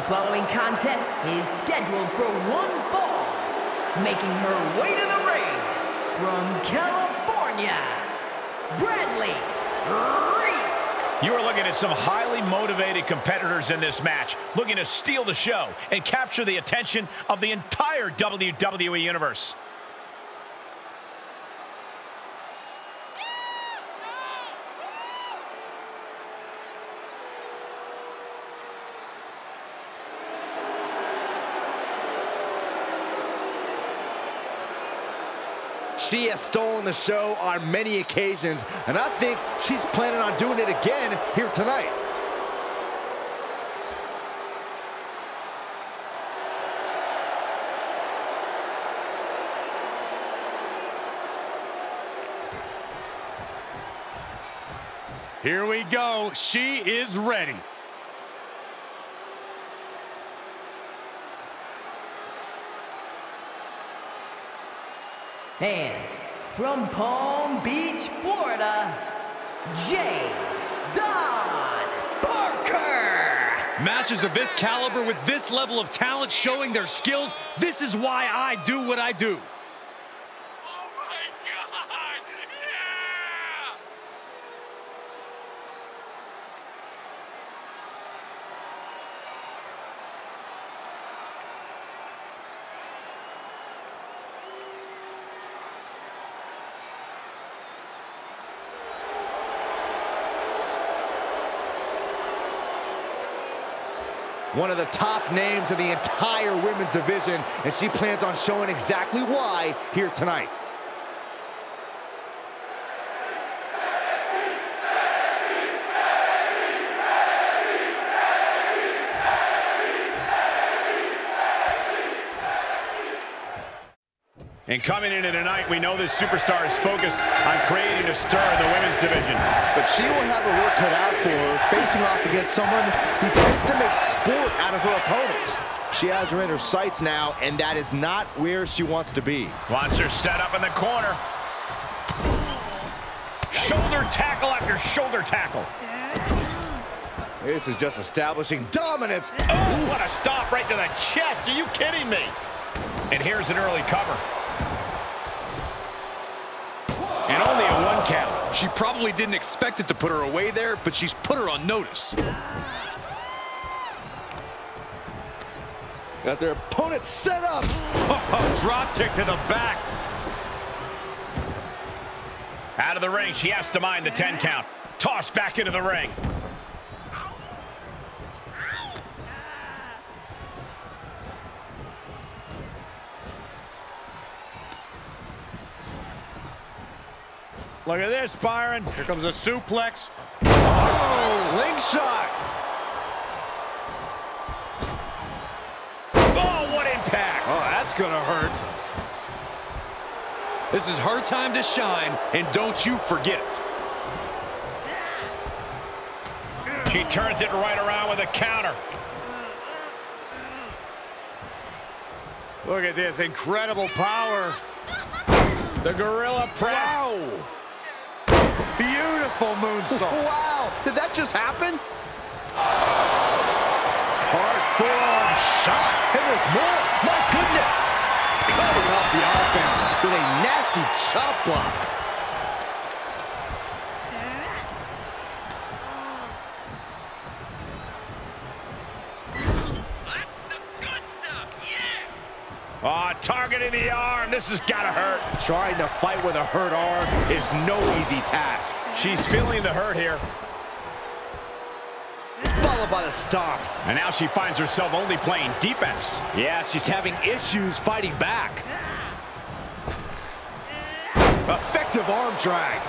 The following contest is scheduled for one fall. Making her way to the ring from California, Brinley Reece. You are looking at some highly motivated competitors in this match, looking to steal the show and capture the attention of the entire WWE Universe. She has stolen the show on many occasions, and I think she's planning on doing it again here tonight. Here we go. She is ready. And from Palm Beach, Florida, Jay Don Parker. Matches of this caliber with this level of talent showing their skills, this is why I do what I do. One of the top names in the entire women's division, and she plans on showing exactly why here tonight. And coming into tonight, we know this superstar is focused on creating a stir in the women's division. But she will have her work cut out for her, facing off against someone who tends to make sport out of her opponents. She has her in her sights now, and that is not where she wants to be. Wants her set up in the corner. Shoulder tackle after shoulder tackle. This is just establishing dominance. Oh, what a stop right to the chest. Are you kidding me? And here's an early cover. And only count. She probably didn't expect it to put her away there, but she's put her on notice. Got their opponent set up. Drop kick to the back. Out of the ring, she has to mind the 10 count. Tossed back into the ring. Look at this, Byron. Here comes a suplex. Oh, slingshot. Oh, what impact. Oh, that's gonna hurt. This is her time to shine, and don't you forget it. She turns it right around with a counter. Look at this incredible power. The gorilla press. Wow. Beautiful moonsault. Wow, did that just happen? Hard forearm shot, and there's more. My goodness. Cutting off the offense with a nasty chop block. Targeting the arm. This has got to hurt. Trying to fight with a hurt arm is no easy task. She's feeling the hurt here. Followed by the stomp. And now she finds herself only playing defense. Yeah, she's having issues fighting back. Effective arm drag.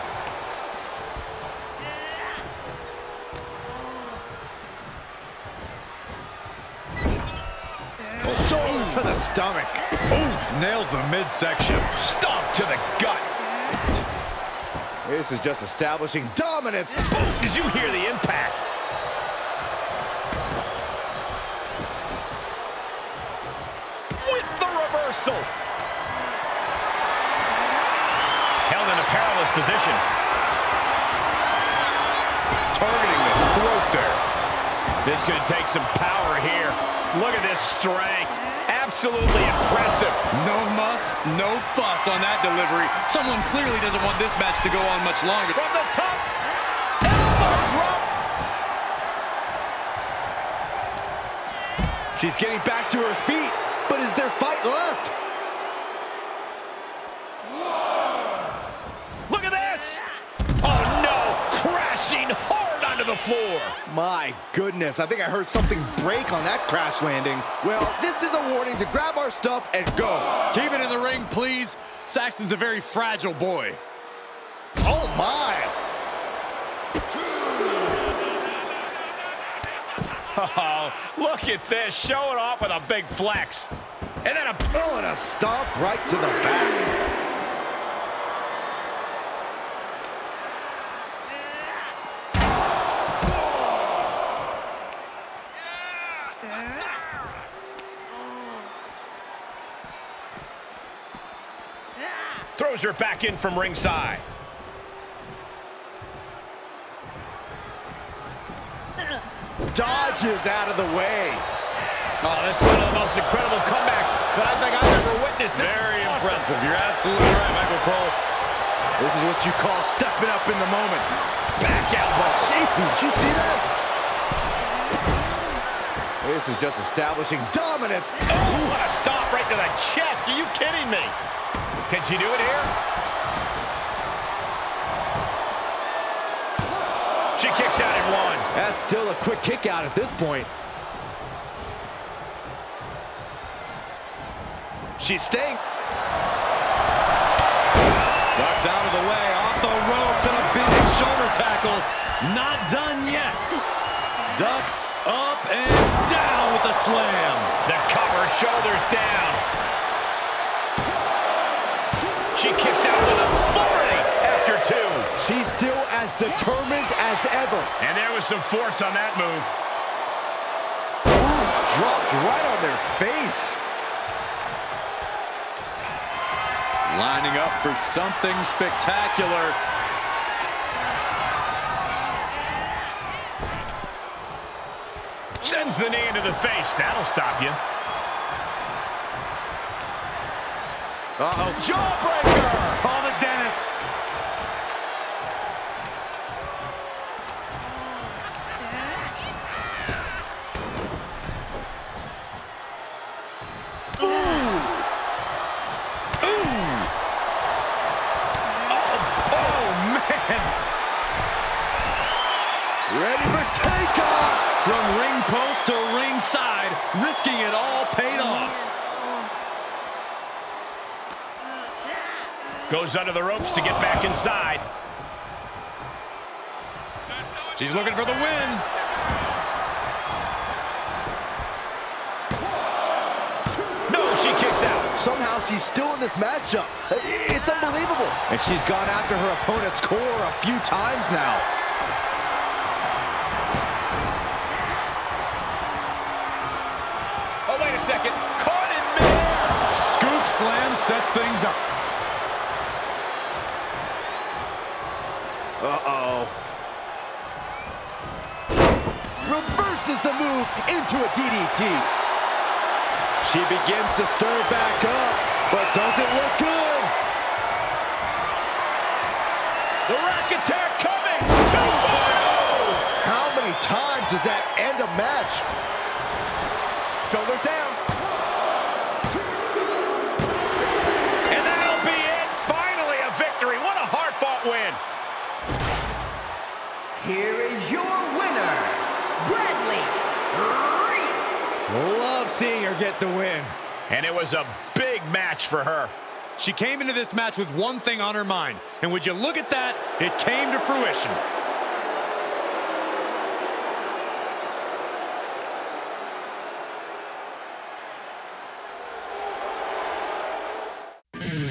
Shoulder to the stomach. Oof, nails the midsection. Stomp to the gut. This is just establishing dominance. Ooh, did you hear the impact? With the reversal. Held in a perilous position. Targeting the throat there. This is going to take some power here. Look at this strength. Absolutely impressive. No muss, no fuss on that delivery. Someone clearly doesn't want this match to go on much longer. From the top. Elbow drop. She's getting back to her feet, but is there fight left? Look at this. Oh, no. Crashing onto the floor. My goodness, I think I heard something break on that crash landing. Well, this is a warning to grab our stuff and go. Keep it in the ring, please. Saxton's a very fragile boy. Oh, my. Oh, look at this. Showing off with a big flex. And then a... Oh, and a stomp right to the back. Throws her back in from ringside. Dodges out of the way. Oh, this is one of the most incredible comebacks that I think I've ever witnessed. This Very awesome. impressive. You're absolutely right, Michael Cole. This is what you call stepping up in the moment. Back elbow. Did you see that? This is just establishing dominance. Oh, what a stomp right to the chest. Are you kidding me? Can she do it here? She kicks out in one. That's still a quick kick out at this point. She's staying. Ducks out of the way, off the ropes, and a big shoulder tackle. Not done yet. Ducks up and down with the slam. The cover, shoulders down. She kicks out with authority after two. She's still as determined as ever. And there was some force on that move. Dropped right on their face. Lining up for something spectacular. Sends the knee into the face. That'll stop you. Uh-oh. Jawbreaker! Call the dentist. Oh, man. Ready for takeoff! From ring post to ringside, risking it all paid off. Goes under the ropes to get back inside. She's looking for the win. No, she kicks out. Somehow she's still in this matchup. It's unbelievable. And she's gone after her opponent's core a few times now. Oh, wait a second. Caught in midair. Scoop slam sets things up. Uh-oh. Reverses the move into a DDT. She begins to stir back up, but doesn't look good. The rack attack coming. 2.0. How many times does that end a match? Shoulders down. Here is your winner, Brinley Reece. Love seeing her get the win. And it was a big match for her. She came into this match with one thing on her mind, and would you look at that, it came to fruition. Mm-hmm.